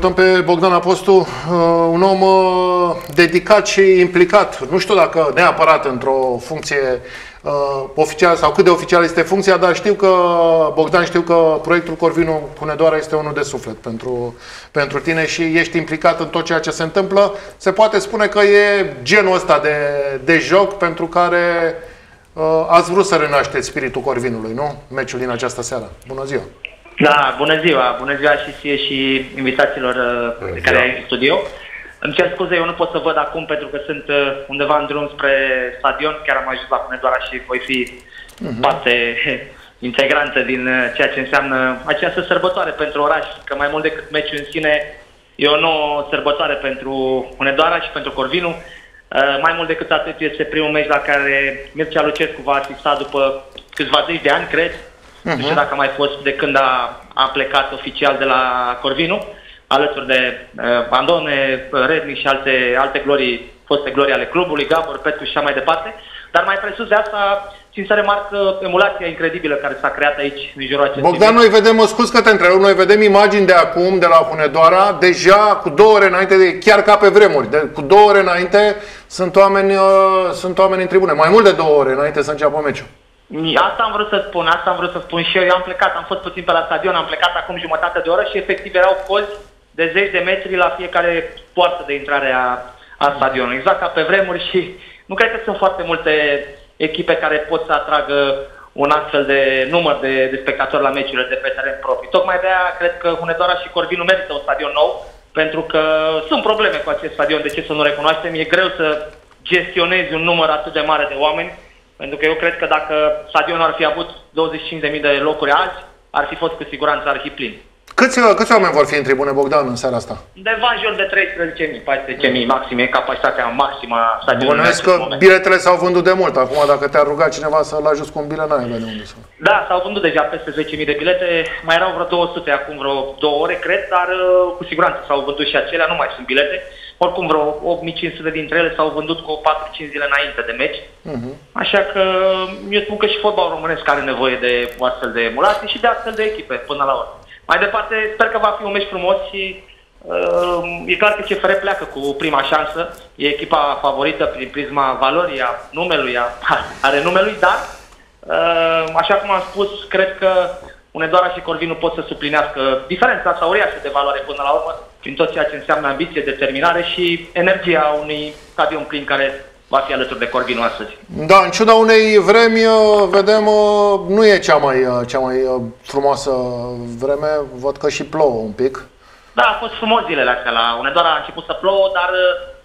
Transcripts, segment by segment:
Salutăm pe Bogdan Apostu, uh, un om uh, dedicat și implicat. Nu știu dacă neapărat într-o funcție uh, oficială sau cât de oficială este funcția, dar știu că, Bogdan, știu că proiectul Corvinu Hunedoara este unul de suflet pentru, pentru tine și ești implicat în tot ceea ce se întâmplă. Se poate spune că e genul ăsta de, de joc pentru care uh, ați vrut să renașteți spiritul Corvinului, nu? Meciul din această seară. Bună ziua! Da, bună ziua, bună ziua și ție și invitațiilor uh, pe care ai în studio. Îmi cer scuze, eu nu pot să văd acum pentru că sunt uh, undeva în drum spre stadion, chiar am ajuns la Hunedoara și voi fi uh-huh. parte integrantă din uh, ceea ce înseamnă această sărbătoare pentru oraș, că mai mult decât meciul în sine, e o nouă sărbătoare pentru Hunedoara și pentru Corvinu. Mai mult decât atât este primul meci la care Mircea Lucescu va asista după câțiva zeci de ani, cred, Uh-huh. Nu știu dacă a mai fost de când a, a plecat oficial de la Corvinu, alături de uh, Bandone, Redmi și alte, alte glorii, foste glorii ale clubului, Gabor, Petru și așa mai departe. Dar mai presus de asta, țin să remarc emulația incredibilă care s-a creat aici în jurul acestui Bogdan, noi vedem, mă scuz că te întrerup, noi vedem imagini de acum, de la Hunedoara, deja cu două ore înainte, de, chiar ca pe vremuri, de, cu două ore înainte sunt oameni, uh, sunt oameni în tribune, mai mult de două ore înainte să înceapă meciul. Asta am vrut să spun, asta am vrut să spun și eu. Eu am plecat, am fost puțin pe la stadion, am plecat acum jumătate de oră și efectiv erau cozi de zeci de metri la fiecare poartă de intrare a, a stadionului. Exact ca pe vremuri și nu cred că sunt foarte multe echipe care pot să atragă un astfel de număr de, de spectatori la meciurile de pe teren propriu. Tocmai de aia cred că Hunedoara și Corvinu merită un stadion nou, pentru că sunt probleme cu acest stadion, de ce să nu recunoaștem. E greu să gestionezi un număr atât de mare de oameni pentru că eu cred că dacă stadionul ar fi avut 25.000 de locuri azi, ar fi fost cu siguranță, ar fi plin. Câți, câți oameni vor fi în tribune, Bogdan, în seara asta? Undeva în jur de 13.000, 14.000 maxim, e capacitatea maximă a stadionului. Bănuiesc că moment. biletele s-au vândut de mult. Acum, dacă te-ar ruga cineva să-l ajuți cu un bilet, n-ai de unde să... Da, s-au vândut deja peste 10.000 de bilete. Mai erau vreo 200 acum vreo două ore, cred, dar uh, cu siguranță s-au vândut și acelea, nu mai sunt bilete. Oricum, vreo 8500 dintre ele s-au vândut cu 4-5 zile înainte de meci. Uh-huh. Așa că eu spun că și fotbalul românesc are nevoie de o astfel de emulație și de astfel de echipe până la urmă. Mai departe, sper că va fi un meci frumos și uh, e clar că CFR pleacă cu prima șansă. E echipa favorită prin prisma valorii, a numelui, a, are numelui, dar, uh, așa cum am spus, cred că Unedoara și Corvinu pot să suplinească diferența asta uriașă de valoare până la urmă prin tot ceea ce înseamnă ambiție, determinare și energia unui stadion plin care va fi alături de Corvinu astăzi. Da, în ciuda unei vremi, uh, vedem, uh, nu e cea mai, uh, cea mai frumoasă vreme, văd că și plouă un pic. Da, a fost frumos zilele astea la Unedoara, a început să plouă, dar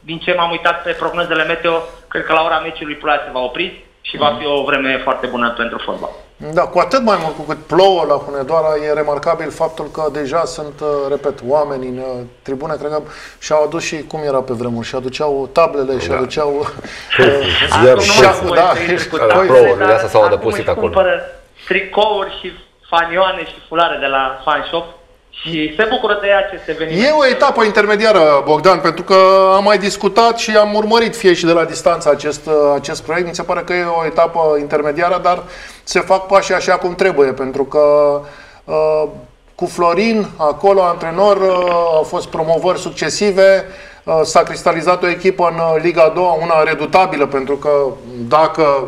din ce m-am uitat pe prognozele meteo, cred că la ora meciului ploaia se va opri și va fi o vreme foarte bună pentru fotbal. Da, cu atât mai mult cu cât plouă la Hunedoara, e remarcabil faptul că deja sunt, uh, repet, oameni în uh, tribune, cred că și-au adus și, cum era pe vremuri, și aduceau tablele, și da. aduceau... Iar șahul, da, plouă, de asta s-au adăpostit acolo. tricouri și fanioane și fulare de la fan shop și se bucură de acest eveniment. E o etapă intermediară, Bogdan, pentru că am mai discutat și am urmărit fie și de la distanță acest, acest proiect. Mi se pare că e o etapă intermediară, dar se fac pași așa cum trebuie, pentru că uh, cu Florin, acolo, antrenor, uh, au fost promovări succesive, uh, s-a cristalizat o echipă în Liga 2, una redutabilă, pentru că dacă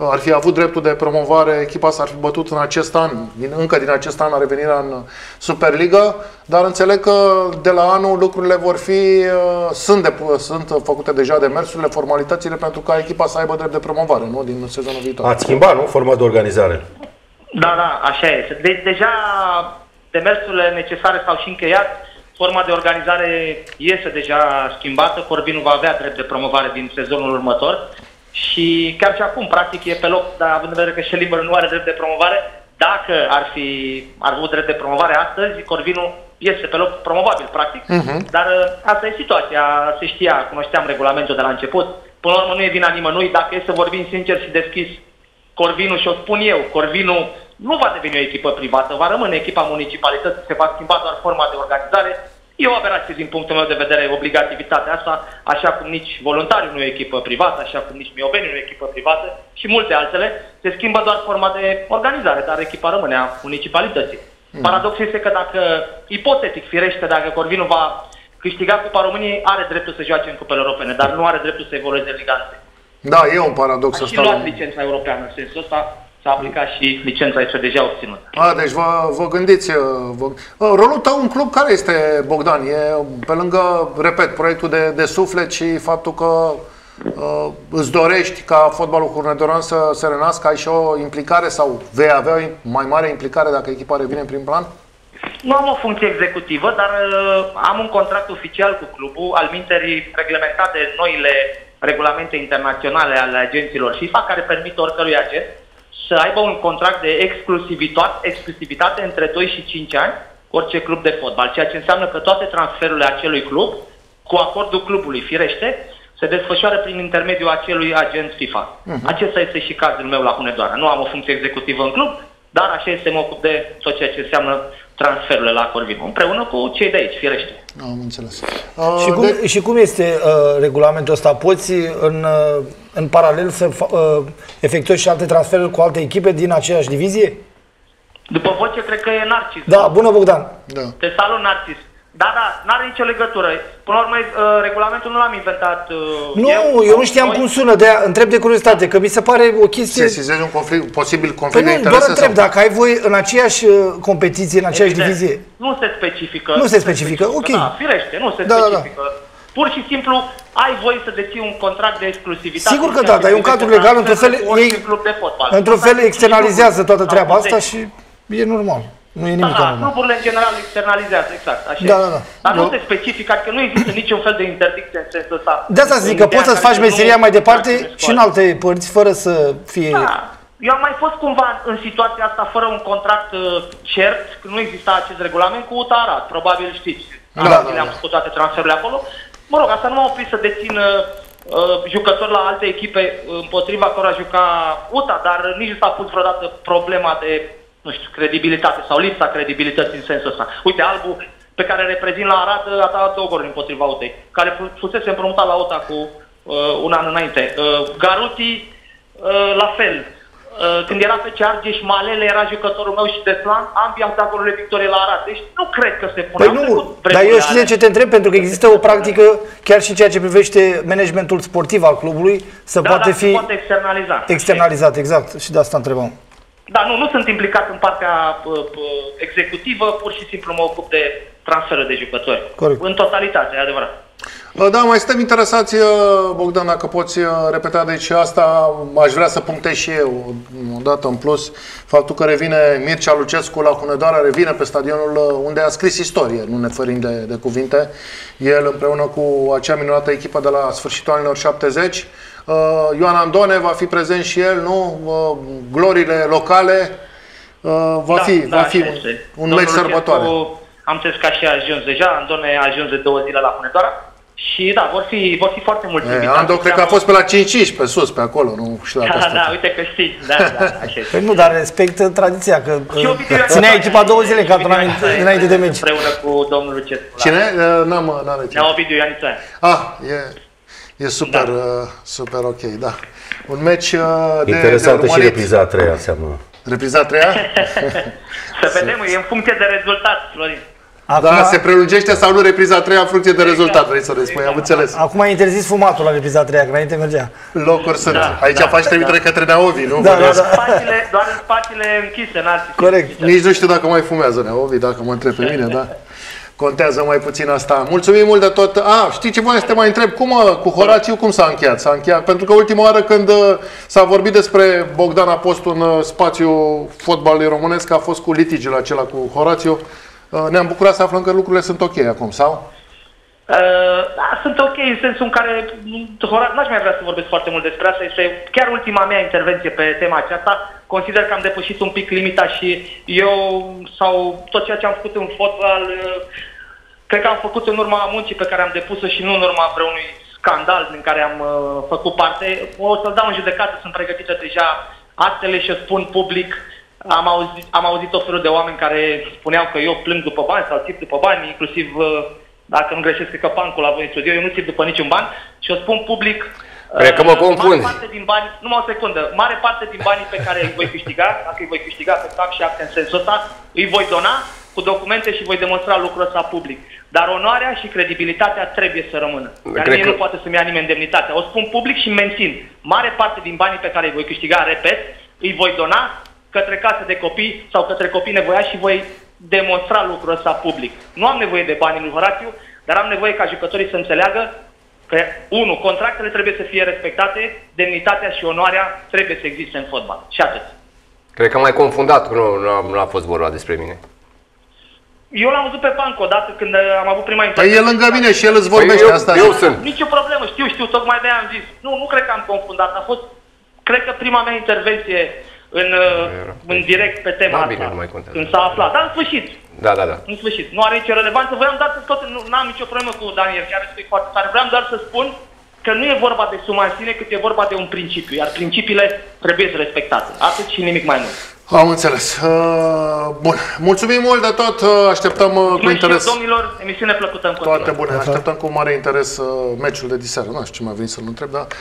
ar fi avut dreptul de promovare, echipa s-ar fi bătut în acest an, din, încă din acest an, a revenirea în Superliga, dar înțeleg că de la anul lucrurile vor fi, uh, sunt, de, sunt făcute deja de mersurile, formalitățile pentru ca echipa să aibă drept de promovare, nu, din sezonul viitor. Ați schimbat, nu, forma de organizare? Da, da, așa e. De, deja demersurile necesare s-au și încheiat, forma de organizare este deja schimbată, Corbinu va avea drept de promovare din sezonul următor. Și chiar și acum, practic, e pe loc, dar având în vedere că Șelimber nu are drept de promovare, dacă ar fi ar avut drept de promovare astăzi, Corvinu este pe loc promovabil, practic, uh-huh. dar uh, asta e situația, se știa, cunoșteam regulamentul de la început. Până la urmă nu e vina nimănui, dacă e să vorbim sincer și deschis, Corvinu, și o spun eu, Corvinu nu va deveni o echipă privată, va rămâne echipa municipalității, se va schimba doar forma de organizare, E o aberație din punctul meu de vedere obligativitatea asta, așa cum nici voluntariul nu e echipă privată, așa cum nici Mioveni nu e echipă privată și multe altele. Se schimbă doar forma de organizare, dar echipa rămâne a municipalității. Mm. Paradoxul este că dacă, ipotetic, firește, dacă Corvinu va câștiga Cupa României, are dreptul să joace în cupele europene, dar nu are dreptul să evolueze în Liga Da, e un paradox Aș și luat licența europeană în sensul ăsta, s-a aplicat și licența este deja obținută. A, deci vă, vă gândiți, uh, vă, uh, rolul tău în club care este, Bogdan? E pe lângă, repet, proiectul de, de suflet și faptul că uh, îți dorești ca fotbalul Hurnedoran să se renască, ai și o implicare sau vei avea o mai mare implicare dacă echipa revine în prim plan? Nu am o funcție executivă, dar uh, am un contract oficial cu clubul, al minterii reglementate de noile regulamente internaționale ale agenților FIFA, care permit oricărui agent să aibă un contract de exclusivitate, exclusivitate între 2 și 5 ani cu orice club de fotbal, ceea ce înseamnă că toate transferurile acelui club, cu acordul clubului, firește, se desfășoară prin intermediul acelui agent FIFA. Uh-huh. Acesta este și cazul meu la Hunedoara. Nu am o funcție executivă în club, dar așa este, mă ocup de tot ceea ce înseamnă transferurile la Corvino, împreună cu cei de aici, firește. Am înțeles. Uh, și, cum, de... și cum este uh, regulamentul ăsta? Poți în, uh, în paralel să uh, efectuezi și alte transferuri cu alte echipe din aceeași divizie? După voce, cred că e Narcis. Da, bună Bogdan. Da. Te salut, Narcis. Da, da, nu are nicio legătură. Până la urmă, uh, regulamentul nu l-am inventat uh, Nu, eu, eu nu știam noi... cum sună, de întreb de curiozitate, că mi se pare o chestie... Sesizezi un conflict, posibil conflict păi de interese? doar întreb, sau... dacă ai voi în aceeași uh, competiție, în aceeași Evident. divizie... Nu se specifică. Nu se specifică, ok. Da, firește, nu se da, specifică. Da, da. Pur și simplu ai voie să deții un contract de exclusivitate. Sigur că da, dar e un cadru legal, într-un fel, ei, într-un fel externalizează toată treaba asta și e normal. Nu e nimic da, cluburile în general externalizează, exact, așa da, da, da. Dar nu se specifică, că nu există niciun fel de interdicție în sensul ăsta. De asta zic că poți să-ți faci meseria mai departe și în alte părți, fără să fie... Da. Eu am mai fost cumva în situația asta fără un contract uh, cert, că nu exista acest regulament cu UTA Arad, probabil știți. Da, da, da. Le-am făcut toate transferurile acolo. Mă rog, asta nu m-a oprit să dețin uh, jucători la alte echipe împotriva cărora juca UTA, dar nici nu s-a pus vreodată problema de nu știu, credibilitate sau lipsa credibilității în sensul ăsta. Uite, Albu, pe care reprezint la Arad, a dat două goluri împotriva UTEI, care fusese împrumutat la UTA cu uh, un an înainte. Uh, Garuti, uh, la fel. Uh, când era pe Argeș Malele era jucătorul meu și Deslan, ambii au dat golurile victorie la Arad. Deci nu cred că se pune. Păi nu, dar eu știu de ce te întreb, pentru că există o practică, chiar și ceea ce privește managementul sportiv al clubului, să da, poate da, fi poate externalizat. Externalizat, exact. Și de asta întrebam. Da, nu, nu sunt implicat în partea uh, uh, executivă, pur și simplu mă ocup de transferul de jucători. Corect. În totalitate, e adevărat. Da, mai suntem interesați, uh, Bogdan, dacă poți uh, repeta deci asta, aș vrea să punctez și eu o dată în plus, faptul că revine Mircea Lucescu la Hunedoara, revine pe stadionul unde a scris istorie, nu ne fărim de, de cuvinte, el împreună cu acea minunată echipă de la sfârșitul anilor 70, Uh, Ioan Andone va fi prezent și el, nu? Uh, glorile locale. Uh, va da, fi, da, va fi un, un meci sărbătoare. Am înțeles că și a ajuns deja, Andone a ajuns de două zile la Hunedoara. Și da, vor fi, vor fi foarte mulți invitați. Ando cred că a fost pe la 5 pe sus, pe acolo, nu știu dacă Da, da, uite că știi. Da, da, așa Păi nu, dar respectă tradiția, că ținea echipa două zile ca înainte de meci. Împreună cu domnul Lucescu. Cine? N-am, n-am Ne-a Ovidiu Ianița. Ah, e... E super, da. uh, super ok, da. Un meci uh, de Interesantă de și repriza a treia înseamnă. Repriza a treia? Să vedem, e în funcție de rezultat, Florin. Acum, da, se prelungește sau nu repriza a treia în funcție de rezultat, exact. vrei să răspui, am înțeles. Acum ai interzis fumatul la repriza a treia, că înainte mergea. Locuri sunt. Da, Aici da, faci trimitere da. către Neovi, nu? Da, da, da. Spațiile, doar în spațiile închise, n-ar Corect. Nici nu știu dacă mai fumează Neovi, dacă mă întreb pe mine, da. Contează mai puțin asta. Mulțumim mult de tot. A, știi ce mai să te mai întreb? Cum, cu Horațiu, cum s-a încheiat? S-a încheiat? Pentru că ultima oară când uh, s-a vorbit despre Bogdan a fost un uh, spațiu fotbalului românesc, a fost cu litigiul acela cu Horațiu. Uh, ne-am bucurat să aflăm că lucrurile sunt ok acum, sau? Uh, da, sunt ok în sensul în care n-aș mai vrea să vorbesc foarte mult despre asta. Este chiar ultima mea intervenție pe tema aceasta. Consider că am depășit un pic limita și eu sau tot ceea ce am făcut în fotbal cred că am făcut în urma muncii pe care am depus-o și nu în urma vreunui scandal din care am uh, făcut parte. O să-l dau în judecată, sunt pregătită deja actele și o spun public. Am auzit, am auzit o felul de oameni care spuneau că eu plâng după bani sau țip după bani, inclusiv, uh, dacă nu greșesc, că pancul la voi în studio, eu nu țip după niciun ban și o spun public Cred că mă Uh, confunzi. Mare parte din bani, numai o secundă, mare parte din banii pe care îi voi câștiga, dacă îi voi câștiga pe cap și acte în sensul ăsta, îi voi dona cu documente și voi demonstra lucrul ăsta public. Dar onoarea și credibilitatea trebuie să rămână. Iar Cred mie că- nu poate să-mi ia nimeni indemnitatea. O spun public și mențin. Mare parte din banii pe care îi voi câștiga, repet, îi voi dona către case de copii sau către copii nevoiași și voi demonstra lucrul ăsta public. Nu am nevoie de banii lui Horatiu, dar am nevoie ca jucătorii să înțeleagă că, unu, contractele trebuie să fie respectate, demnitatea și onoarea trebuie să existe în fotbal. Și atât. Cred că m-ai confundat, că nu, nu, a, nu a fost vorba despre mine. Eu l-am văzut pe bancă odată când uh, am avut prima Păi intervenție. e lângă mine și el îți vorbește eu- asta. eu zic. sunt. Nici o problemă, știu, știu, tocmai de am zis. Nu, nu cred că am confundat. A fost, cred că prima mea intervenție în, uh, în direct pe tema Da, asta. bine, nu mai contează. Când s-a aflat. Dar în sfârșit, Da, da, da. în sfârșit. Nu are nicio relevanță. Voiam doar să tot, nu am nicio problemă cu Daniel, chiar respect foarte tare. Vreau doar să spun că nu e vorba de suma în sine, cât e vorba de un principiu, iar principiile trebuie să respectate. Atât și nimic mai mult. Am înțeles. Uh, bun. Mulțumim mult de tot. Uh, Așteptăm uh, cu Mulțumesc și eu, interes. domnilor, emisiune plăcută în continuare. Toate bune. Așteptăm cu mare interes uh, meciul de diseară. Nu știu ce mai veni să-l întreb, dar